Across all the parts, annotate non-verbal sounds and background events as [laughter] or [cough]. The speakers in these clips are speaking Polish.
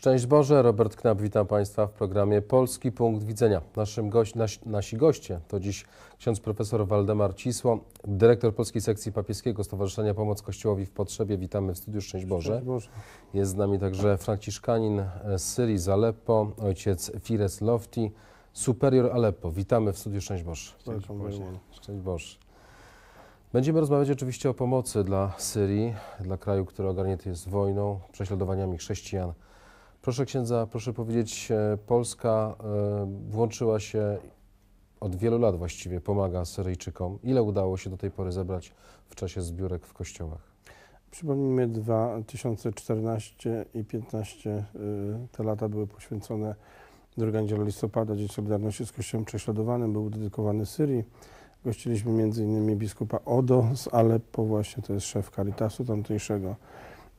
Szczęść Boże, Robert Knap, witam Państwa w programie Polski Punkt Widzenia. Naszym gość, nasi, nasi goście to dziś ksiądz profesor Waldemar Cisło, dyrektor Polskiej Sekcji Papieskiego Stowarzyszenia Pomoc Kościołowi w Potrzebie. Witamy w studiu Szczęść Boże. Szczęść Boże. Jest z nami także franciszkanin z Syrii, z Aleppo, ojciec Fires Lofti, superior Aleppo. Witamy w studiu Szczęść Boże. Very much. Szczęść Boże. Będziemy rozmawiać oczywiście o pomocy dla Syrii, dla kraju, który ogarnięty jest wojną, prześladowaniami chrześcijan. Proszę księdza, proszę powiedzieć, e, Polska e, włączyła się od wielu lat właściwie, pomaga Syryjczykom. Ile udało się do tej pory zebrać w czasie zbiórek w kościołach? Przypomnijmy, 2014 i 2015 y, te lata były poświęcone 2 listopada, Dzień Solidarności z Kościołem Prześladowanym, był dedykowany Syrii. Gościliśmy m.in. biskupa Odo z Aleppo, właśnie to jest szef Caritasu tamtejszego.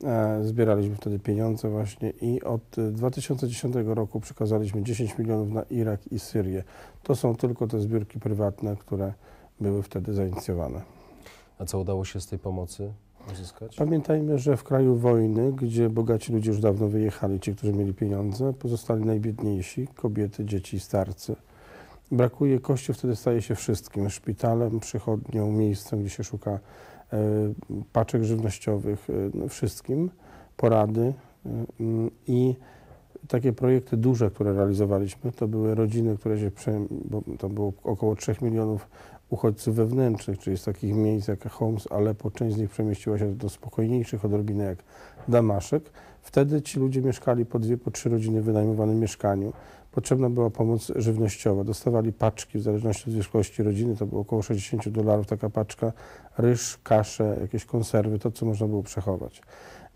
E, Zbieraliśmy wtedy pieniądze właśnie i od y, 2010 roku przekazaliśmy 10 milionów na Irak i Syrię. To są tylko te zbiórki prywatne, które były wtedy zainicjowane. A co udało się z tej pomocy uzyskać? Pamiętajmy, że w kraju wojny, gdzie bogaci ludzie już dawno wyjechali, ci, którzy mieli pieniądze, pozostali najbiedniejsi, kobiety, dzieci i starcy. Brakuje, Kościół wtedy staje się wszystkim, szpitalem, przychodnią, miejscem, gdzie się szuka e, paczek żywnościowych, e, no, wszystkim, porady e, mm, i takie projekty duże, które realizowaliśmy, to były rodziny, które się, bo to było około 3 milionów uchodźców wewnętrznych, czyli z takich miejsc jak Homs, Aleppo, część z nich przemieściła się do spokojniejszych odrobinę jak Damaszek. Wtedy ci ludzie mieszkali po dwie, po trzy rodziny w wynajmowanym mieszkaniu. Potrzebna była pomoc żywnościowa. Dostawali paczki w zależności od wielkości rodziny, to było około 60 dolarów taka paczka, ryż, kaszę, jakieś konserwy, to co można było przechować.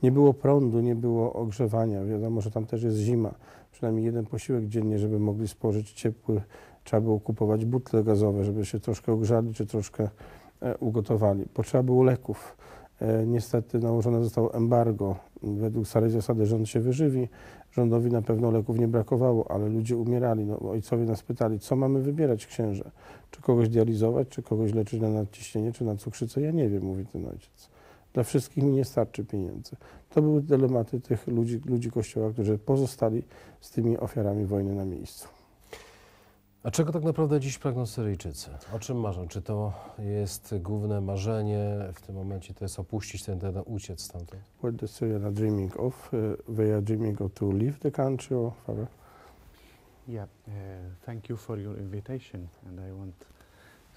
Nie było prądu, nie było ogrzewania. Wiadomo, że tam też jest zima. Przynajmniej jeden posiłek dziennie, żeby mogli spożyć ciepły. Trzeba było kupować butle gazowe, żeby się troszkę ogrzali czy troszkę e, ugotowali. Potrzeba było leków. E, niestety nałożone zostało embargo. Według starej zasady rząd się wyżywi. Rządowi na pewno leków nie brakowało, ale ludzie umierali. No, ojcowie nas pytali, co mamy wybierać księże? Czy kogoś dializować, czy kogoś leczyć na nadciśnienie, czy na cukrzycę? Ja nie wiem, mówi ten ojciec. Dla wszystkich mi nie starczy pieniędzy. To były dylematy tych ludzi, ludzi Kościoła, którzy pozostali z tymi ofiarami wojny na miejscu. A czego tak naprawdę dziś pragną Syryjczycy? O czym marzą? Czy to jest główne marzenie w tym momencie, to jest opuścić ten teren, uciec stamtąd? What the Syrians are dreaming of? Uh, they are dreaming of to leave the country or Father? Yeah, uh, thank you for your invitation, and I want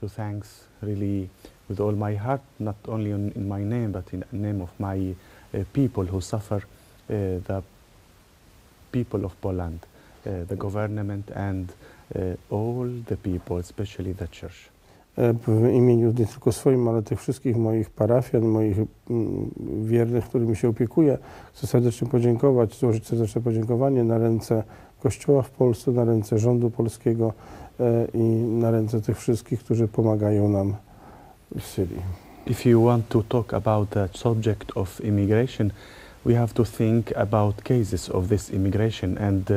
to thanks really with all my heart, not only in, in my name, but in the name of my uh, people who suffer, uh, the people of Poland, uh, the government, and uh, all the people, especially the church. E, W imieniu nie tylko swoim, ale tych wszystkich moich parafian, moich mm, wiernych, którymi się opiekuję, chcę serdecznie podziękować, złożyć serdeczne podziękowanie na ręce Kościoła w Polsce, na ręce rządu polskiego e, i na ręce tych wszystkich, którzy pomagają nam w Syrii. If you want to talk about the subject of immigration, we have to think about cases of this immigration and uh,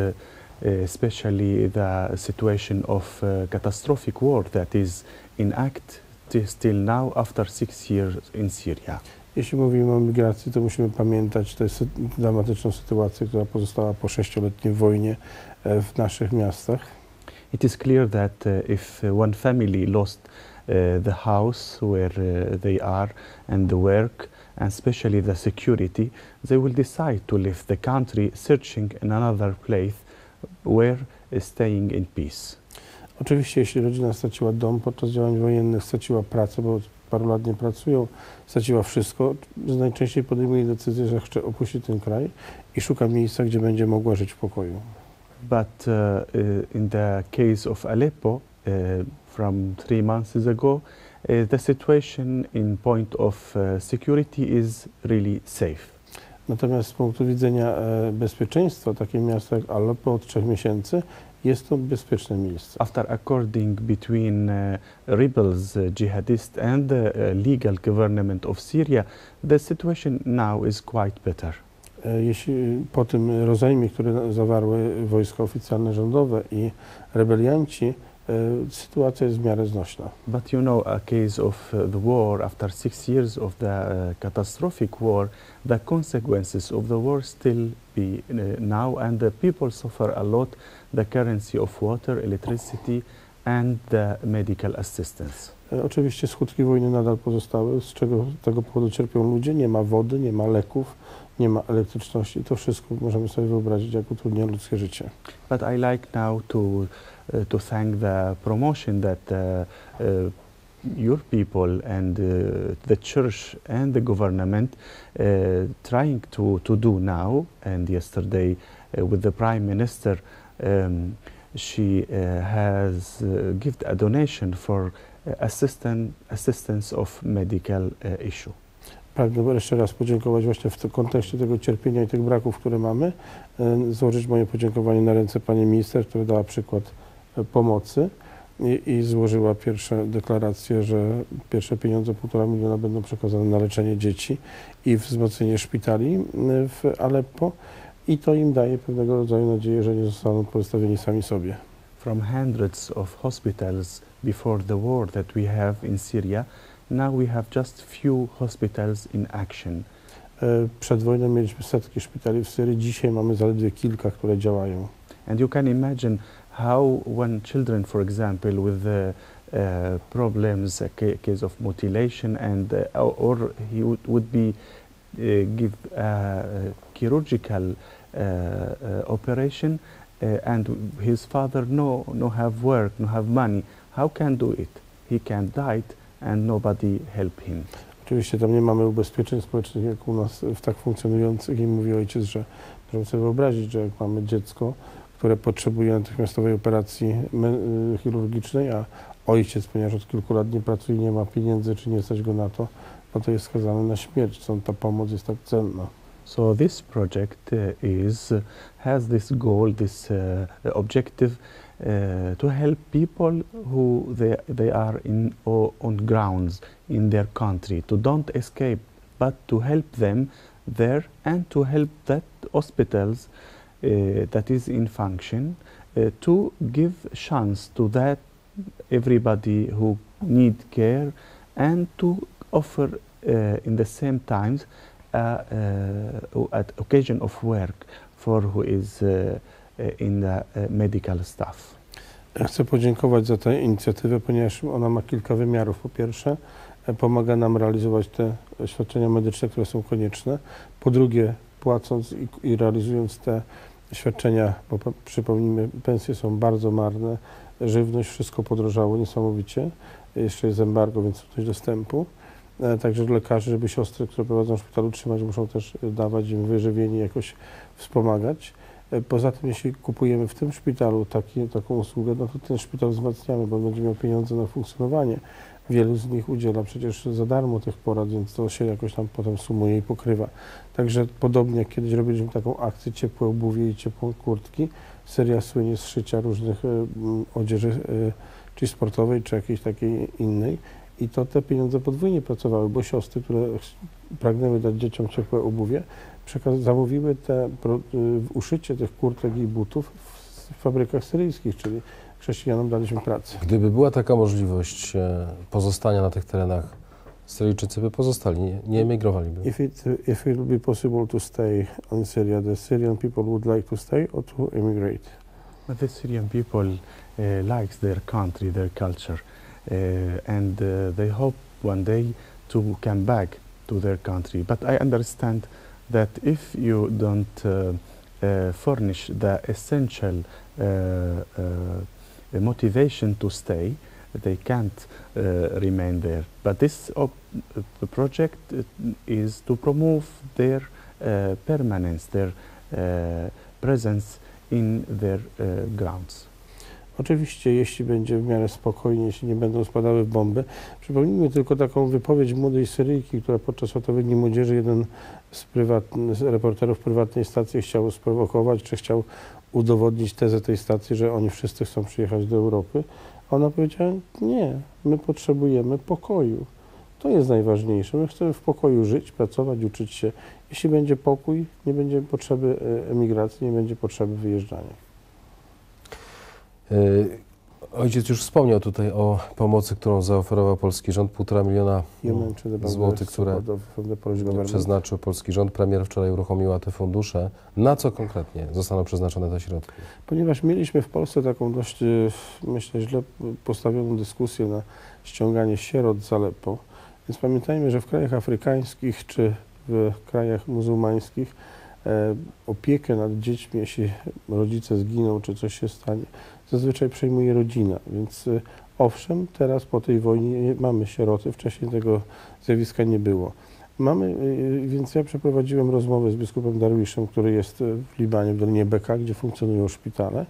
especially the situation of uh, catastrophic war that is in act still now after six years in Syria. Jeśli mówimy o migracji, to musimy pamiętać tę sy- dramatyczną sytuację, która pozostała po sześcioletniej wojnie e, w naszych miastach. It is clear that uh, if one family lost uh, the house where uh, they are and the work and especially the security, they will decide to leave the country searching in another place where uh, staying in peace. Oczywiście, jeśli rodzina straciła dom podczas działań wojennych, straciła pracę, bo paru lat nie pracują, straciła wszystko, najczęściej podejmuje decyzję, że chce opuścić ten kraj i szuka miejsca, gdzie będzie mogła żyć w pokoju. But uh, uh, in the case of Aleppo, uh, from three months ago, uh, the situation in point of uh, security is really safe. Natomiast z punktu widzenia e, bezpieczeństwa, takie miasto jak Aleppo od trzech miesięcy jest to bezpieczne miejsce. After according between uh, rebels, uh, jihadists, and the legal government of Syria, the situation now is quite better. E, Jeśli po tym rozejmie, który zawarły wojska oficjalne rządowe i rebelianci, E, Sytuacja jest w miarę znośna. But you know, a case of uh, the war, after six years of the uh, catastrophic war, the consequences of the war still be now, and the people suffer a lot the currency of water, electricity, and the medical assistance. E, Oczywiście skutki wojny nadal pozostały, z czego z tego powodu cierpią ludzie. Nie ma wody, nie ma leków, nie ma elektryczności. To wszystko możemy sobie wyobrazić, jak utrudnia ludzkie życie. But I like now to to thank the promotion that uh, uh, your people and uh, the church and the government uh, trying to, to do now. And yesterday, uh, with the prime minister, um, she uh, has given a donation for assistant, assistance of medical issue. Pragnę jeszcze raz podziękować właśnie w kontekście tego cierpienia i tych braków, które mamy, e, złożyć moje podziękowanie na ręce pani minister, która dała przykład pomocy i, i złożyła pierwsze deklaracje, że pierwsze pieniądze, półtora miliona będą przekazane na leczenie dzieci i wzmocnienie szpitali w Aleppo i to im daje pewnego rodzaju nadzieję, że nie zostaną pozostawieni sami sobie. from hundreds of hospitals before the war that we have in Syria. Now we have just few hospitals in action. E, Przed wojną mieliśmy setki szpitali w Syrii, dzisiaj mamy zaledwie kilka, które działają. And you can imagine how when children, for example, with the uh, problems, a ca- case of mutilation, and uh, or- he would, would be uh, give a chirurgical uh, uh, operation, uh, and his father no no have work, no have money. How can do it? He can die, and nobody help him. Oczywiście tam nie mamy ubezpieczeń społecznych jak u nas w tak funkcjonujących i mówi ojciec, że możemy sobie wyobrazić, że jak mamy dziecko, które potrzebuje natychmiastowej operacji y, chirurgicznej, a ojciec, ponieważ od kilku lat nie pracuje, nie ma pieniędzy, czy nie stać go na to, no to jest skazany na śmierć. Stąd ta pomoc jest tak cenna. So this project uh, is has this goal, this uh, objective uh, to help people who they, they are in on grounds in their country to don't escape, but to help them there and to help that hospitals that is in function uh, to give chance to that everybody who need care and to offer uh, in the same times uh, uh, at occasion of work for who is uh, uh, in the uh, medical staff. Chcę podziękować za tę inicjatywę, ponieważ ona ma kilka wymiarów. Po pierwsze, e, pomaga nam realizować te świadczenia medyczne, które są konieczne. Po drugie, płacąc i, i realizując te świadczenia, bo przypomnijmy, pensje są bardzo marne, żywność, wszystko podrożało niesamowicie. Jeszcze jest embargo, więc trudność dostępu. E, Także lekarzy, żeby siostry, które prowadzą szpitalu trzymać, muszą też dawać im wyżywienie, jakoś wspomagać. E, Poza tym, jeśli kupujemy w tym szpitalu taki, taką usługę, no to ten szpital wzmacniamy, bo będzie miał pieniądze na funkcjonowanie. Wielu z nich udziela przecież za darmo tych porad, więc to się jakoś tam potem sumuje i pokrywa. Także podobnie jak kiedyś robiliśmy taką akcję ciepłe obuwie i ciepłe kurtki, seria słynie z szycia różnych e, m, odzieży, e, czy sportowej, czy jakiejś takiej innej. I to te pieniądze podwójnie pracowały, bo siostry, które pragnęły dać dzieciom ciepłe obuwie, zamówiły te y, uszycie tych kurtek i butów w fabrykach syryjskich, czyli chrześcijanom daliśmy pracę. Gdyby była taka możliwość e, pozostania na tych terenach, Syryjczycy by pozostali, nie, nie emigrowaliby. If it, if it will be possible to stay in Syria, the Syrian people would like to stay or to immigrate. But the Syrian people uh, likes their country, their culture, uh, and uh, they hope one day to come back to their country. But I understand that if you don't uh, uh, furnish the essential uh, uh, motivation to stay, they can't uh, remain there. But this uh, project uh, is to promote their permanence, their presence in their grounds. Oczywiście, jeśli będzie w miarę spokojnie, jeśli nie będą spadały bomby. Przypomnijmy tylko taką wypowiedź młodej Syryjki, która podczas Światowych Młodzieży jeden z, prywatny, z reporterów prywatnej stacji chciał sprowokować, czy chciał udowodnić tezę tej stacji, że oni wszyscy chcą przyjechać do Europy. Ona powiedziała, nie, my potrzebujemy pokoju. To jest najważniejsze. My chcemy w pokoju żyć, pracować, uczyć się. Jeśli będzie pokój, nie będzie potrzeby e, emigracji, nie będzie potrzeby wyjeżdżania. Ojciec już wspomniał tutaj o pomocy, którą zaoferował polski rząd, półtora miliona złotych, które przeznaczył polski rząd. Premier wczoraj uruchomiła te fundusze. Na co konkretnie zostaną przeznaczone te środki? Ponieważ mieliśmy w Polsce taką dość, e, myślę, źle postawioną dyskusję na ściąganie sierot z Aleppo, więc pamiętajmy, że w krajach afrykańskich czy w krajach muzułmańskich e, opiekę nad dziećmi, jeśli rodzice zginą czy coś się stanie, zazwyczaj przejmuje rodzina. Więc e, owszem, teraz po tej wojnie mamy sieroty, wcześniej tego zjawiska nie było. Mamy, y, więc ja przeprowadziłem rozmowę z biskupem Darwiszem, który jest y, w Libanie, w Dolinie Beka, gdzie funkcjonują szpitale.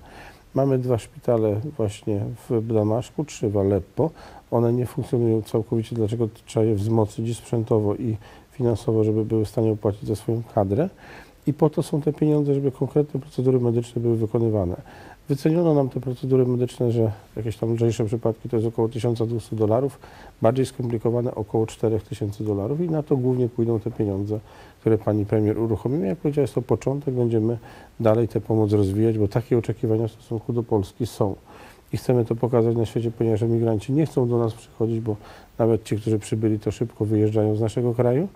Mamy dwa szpitale właśnie w Damaszku, trzy w Aleppo. One nie funkcjonują całkowicie, dlaczego trzeba je wzmocnić sprzętowo i finansowo, żeby były w stanie opłacić za swoją kadrę. I po to są te pieniądze, żeby konkretne procedury medyczne były wykonywane. Wyceniono nam te procedury medyczne, że jakieś tam lżejsze przypadki to jest około 1200 dolarów, bardziej skomplikowane około 4000 dolarów i na to głównie pójdą te pieniądze, które pani premier uruchomiła. Jak powiedziała, jest to początek, będziemy dalej tę pomoc rozwijać, bo takie oczekiwania w stosunku do Polski są. I chcemy to pokazać na świecie, ponieważ emigranci nie chcą do nas przychodzić, bo nawet ci, którzy przybyli, to szybko wyjeżdżają z naszego kraju.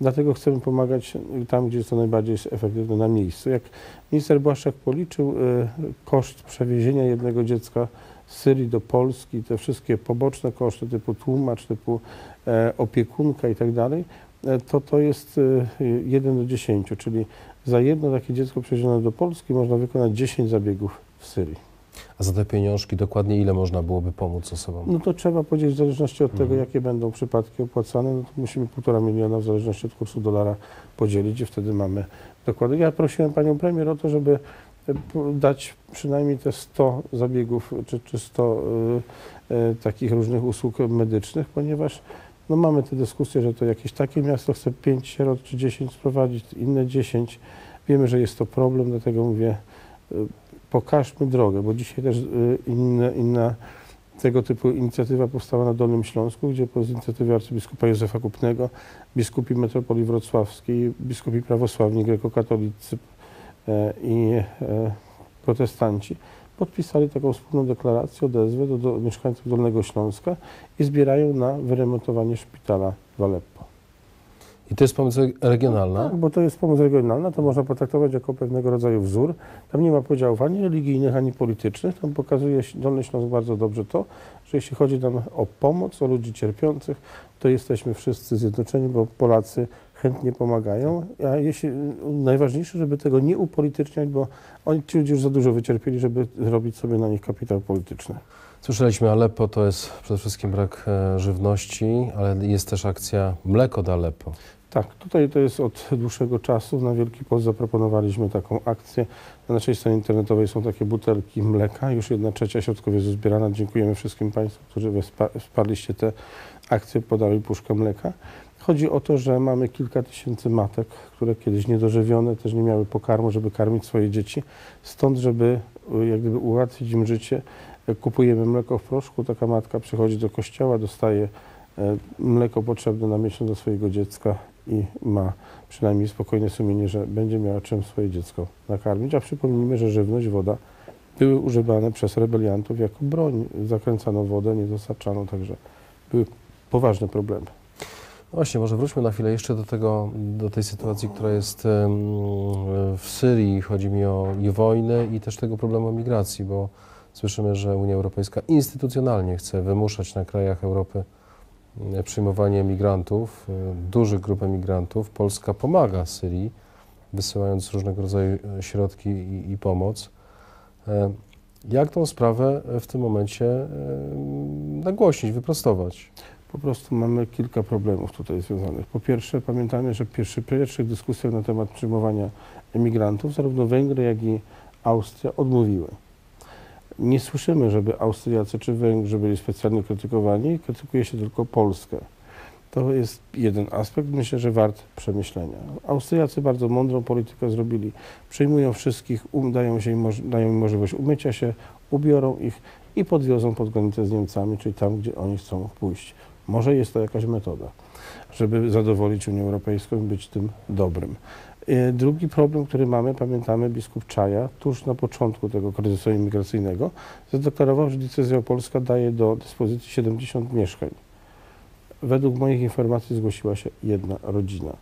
Dlatego chcemy pomagać tam, gdzie jest to najbardziej efektywne na miejscu. Jak minister Błaszczak policzył y, koszt przewiezienia jednego dziecka z Syrii do Polski, te wszystkie poboczne koszty typu tłumacz, typu e, opiekunka i tak dalej, e, to to jest y, 1 do 10, czyli za jedno takie dziecko przewiezione do Polski można wykonać 10 zabiegów w Syrii. A za te pieniążki dokładnie ile można byłoby pomóc osobom? No to trzeba powiedzieć, w zależności od tego, Mhm. jakie będą przypadki opłacane, no to musimy półtora miliona w zależności od kursu dolara podzielić i wtedy mamy dokłady. Ja prosiłem panią premier o to, żeby e, dać przynajmniej te 100 zabiegów czy, czy 100 y, y, takich różnych usług medycznych, ponieważ no mamy tę dyskusję, że to jakieś takie miasto chce 5 sierot czy 10 sprowadzić, inne 10. Wiemy, że jest to problem, dlatego mówię, y, pokażmy drogę, bo dzisiaj też y, inne, inna tego typu inicjatywa powstała na Dolnym Śląsku, gdzie po z inicjatywy arcybiskupa Józefa Kupnego, biskupi metropolii wrocławskiej, biskupi prawosławni, grekokatolicy e, i e, protestanci podpisali taką wspólną deklarację, odezwę do, do mieszkańców Dolnego Śląska i zbierają na wyremontowanie szpitala w Aleppo. I to jest pomoc regionalna? Tak, bo to jest pomoc regionalna, to można potraktować jako pewnego rodzaju wzór. Tam nie ma podziałów ani religijnych, ani politycznych. Tam pokazuje Dolny Śląsk bardzo dobrze to, że jeśli chodzi nam o pomoc, o ludzi cierpiących, to jesteśmy wszyscy zjednoczeni, bo Polacy chętnie pomagają. A jeśli, najważniejsze, żeby tego nie upolityczniać, bo oni, ci ludzie już za dużo wycierpieli, żeby robić sobie na nich kapitał polityczny. Słyszeliśmy, Aleppo to jest przede wszystkim brak e, żywności, ale jest też akcja Mleko do Aleppo. Tak, tutaj to jest od dłuższego czasu. Na Wielki Post zaproponowaliśmy taką akcję. Na naszej stronie internetowej są takie butelki mleka. Już jedna trzecia środków jest uzbierana. Dziękujemy wszystkim Państwu, którzy wsparliście tę akcję, podali puszkę mleka. Chodzi o to, że mamy kilka tysięcy matek, które kiedyś niedożywione, też nie miały pokarmu, żeby karmić swoje dzieci. Stąd, żeby y, jak gdyby ułatwić im życie, y, kupujemy mleko w proszku. Taka matka przychodzi do kościoła, dostaje mleko potrzebne na miesiąc do swojego dziecka i ma przynajmniej spokojne sumienie, że będzie miała czym swoje dziecko nakarmić. A przypomnijmy, że żywność, woda były używane przez rebeliantów jako broń. Zakręcano wodę, nie dostarczano, także były poważne problemy. No Właśnie, może wróćmy na chwilę jeszcze do, tego, do tej sytuacji, która jest w Syrii. Chodzi mi o i wojnę i też tego problemu migracji, bo słyszymy, że Unia Europejska instytucjonalnie chce wymuszać na krajach Europy e, przyjmowanie migrantów, e, dużych grup emigrantów. Polska pomaga Syrii, wysyłając różnego rodzaju e, środki i, i pomoc. E, Jak tą sprawę w tym momencie e, nagłośnić, wyprostować? Po prostu mamy kilka problemów tutaj związanych. Po pierwsze, pamiętamy, że pierwszy, pierwszych dyskusjach na temat przyjmowania emigrantów zarówno Węgry, jak i Austria odmówiły. Nie słyszymy, żeby Austriacy czy Węgrzy byli specjalnie krytykowani, krytykuje się tylko Polskę. To jest jeden aspekt, myślę, że wart przemyślenia. Austriacy bardzo mądrą politykę zrobili. Przyjmują wszystkich, um, dają, się im, dają im możliwość umycia się, ubiorą ich i podwiozą pod granicę z Niemcami, czyli tam, gdzie oni chcą pójść. Może jest to jakaś metoda, żeby zadowolić Unię Europejską i być tym dobrym. E, Drugi problem, który mamy, pamiętamy, biskup Czaja tuż na początku tego kryzysu imigracyjnego zadeklarował, że diecezja opolska daje do dyspozycji 70 mieszkań. Według moich informacji zgłosiła się jedna rodzina.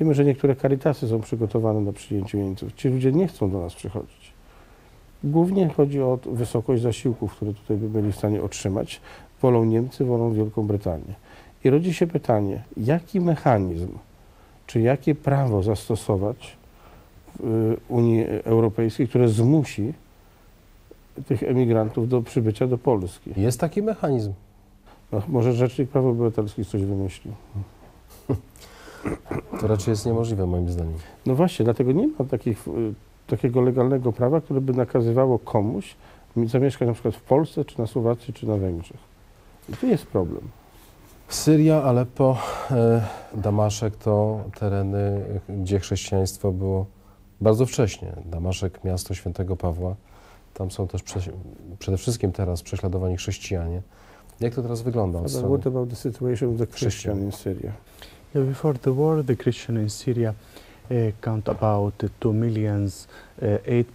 Wiemy, że niektóre karitasy są przygotowane na przyjęcie jeńców. Ci ludzie nie chcą do nas przychodzić. Głównie chodzi o wysokość zasiłków, które tutaj by byli w stanie otrzymać. Wolą Niemcy, wolą Wielką Brytanię. I rodzi się pytanie, jaki mechanizm, czy jakie prawo zastosować w y, Unii Europejskiej, które zmusi tych emigrantów do przybycia do Polski. Jest taki mechanizm. No, może Rzecznik Praw Obywatelskich coś wymyślił. [clears throat] To raczej jest niemożliwe moim zdaniem. No właśnie, dlatego nie ma takich, y, takiego legalnego prawa, które by nakazywało komuś mi- zamieszkać na przykład w Polsce, czy na Słowacji, czy na Węgrzech. I tu jest problem. Syria, Aleppo, e, Damaszek to tereny, e, gdzie chrześcijaństwo było bardzo wcześnie. Damaszek, miasto świętego Pawła. Tam są też prze, przede wszystkim teraz prześladowani chrześcijanie. Jak to teraz wygląda od But strony what about the situation of the Christian in Syria? Yeah, before the war, the Christian in Syria uh, count about uh, 2 millions, uh,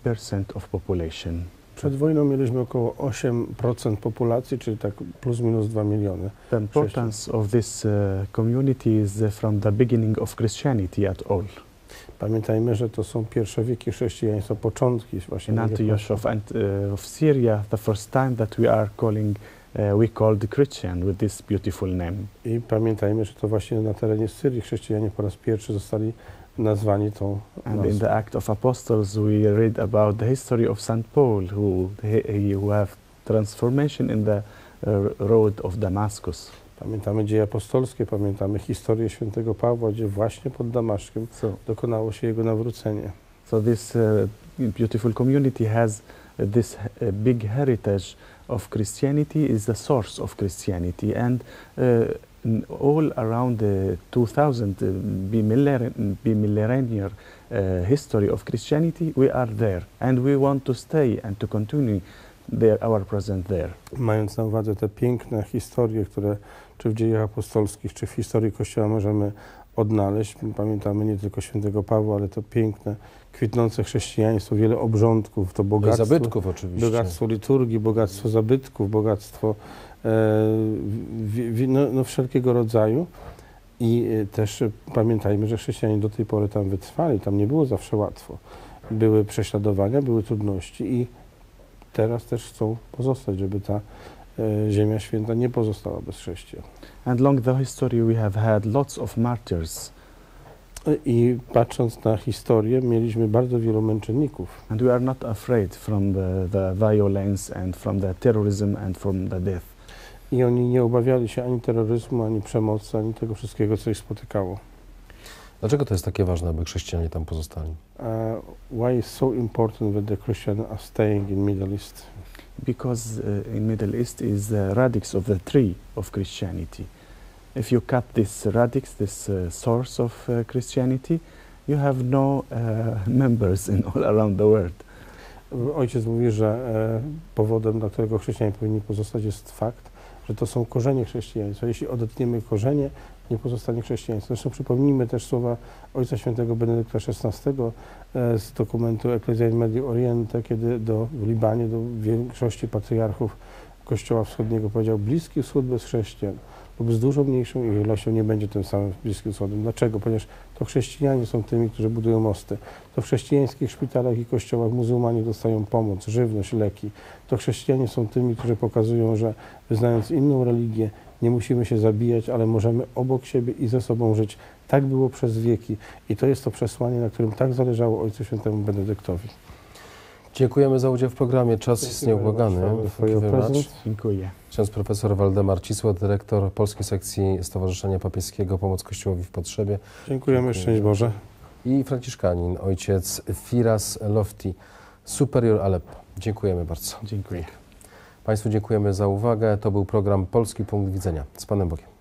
8% of population. Przed wojną mieliśmy około 8% populacji, czyli tak plus minus 2 miliony. The importance of this uh, community is uh, from the beginning of Christianity at all. Pamiętajmy, że to są pierwsze wieki chrześcijaństwa, początki właśnie. In Antioch of. Ant- uh, of Syria, the first time that we are calling, we called Christian with this beautiful name. I pamiętajmy, że to właśnie na terenie Syrii chrześcijanie po raz pierwszy zostali nazwani tą And in nazwą. the Act of Apostles, we read about the history of St. Paul, who, he, who have transformation in the uh, road of Damascus. Pamiętamy dzieje apostolskie, pamiętamy historię świętego Pawła, gdzie właśnie pod Damaszkiem So, dokonało się jego nawrócenie. so this uh, beautiful community has this uh, big heritage of Christianity is the source of Christianity, and uh, all around the 2000 uh, bimillennial, bimillennial uh, history of Christianity, we are there, and we want to stay and to continue there, our presence there. Mając na uwadze te piękne historie, które czy w dziejach apostolskich, czy w historii Kościoła możemy odnaleźć. Pamiętamy nie tylko świętego Pawła, ale to piękne, kwitnące chrześcijaństwo, wiele obrządków, to i bogactwo. zabytków oczywiście. Bogactwo liturgii, bogactwo zabytków, bogactwo e, no, no wszelkiego rodzaju. I e, też pamiętajmy, że chrześcijanie do tej pory tam wytrwali, tam nie było zawsze łatwo. Były prześladowania, były trudności i teraz też chcą pozostać, żeby ta e, Ziemia Święta nie pozostała bez chrześcijan. And along the history, we have had lots of martyrs, I patrząc na historię, mieliśmy bardzo wielu męczenników. and we are not afraid from the, the violence and from the terrorism and from the death. I oni nie obawiali się ani terroryzmu, ani przemocy, ani tego wszystkiego, co ich spotykało. Dlaczego to jest takie ważne, aby chrześcijanie tam pozostali? Uh, why is so important that the Christians are staying in Middle East? Because uh, in Middle East is the radix of the tree of Christianity. If you cut this radix, this uh, source of uh, Christianity, you have no uh, [laughs] members in all around the world. Ojciec mówi, że e, powodem, dla którego chrześcijanie powinni pozostać, jest fakt, że to są korzenie chrześcijaństwa. Jeśli odetniemy korzenie, nie pozostanie chrześcijaństwo. Zresztą przypomnijmy też słowa Ojca Świętego Benedykta XVI e, z dokumentu Ecclesia in Medio Oriente, kiedy do, w Libanie do większości patriarchów Kościoła Wschodniego powiedział Bliski Wschód bez chrześcijan lub z dużo mniejszą ilością nie będzie tym samym Bliskim Wschodem. Dlaczego? Ponieważ to chrześcijanie są tymi, którzy budują mosty. To w chrześcijańskich szpitalach i kościołach muzułmanie dostają pomoc, żywność, leki. To chrześcijanie są tymi, którzy pokazują, że wyznając inną religię, nie musimy się zabijać, ale możemy obok siebie i ze sobą żyć. Tak było przez wieki i to jest to przesłanie, na którym tak zależało Ojcu Świętemu Benedyktowi. Dziękujemy za udział w programie. Czas jest you very nieubłagany. Dziękuję. Ksiądz profesor Waldemar Cisło, dyrektor Polskiej Sekcji Stowarzyszenia Papieskiego Pomoc Kościołowi w Potrzebie Dziękujemy, szczęść Boże. i franciszkanin, ojciec Firas Lofti, superior Aleppo. Dziękujemy bardzo. Dziękuję. Państwu dziękujemy za uwagę. To był program Polski Punkt Widzenia. Z Panem Bogiem.